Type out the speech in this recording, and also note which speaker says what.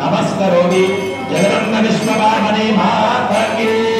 Speaker 1: नमस्करोमि जगदन्न विश्ववामने माता की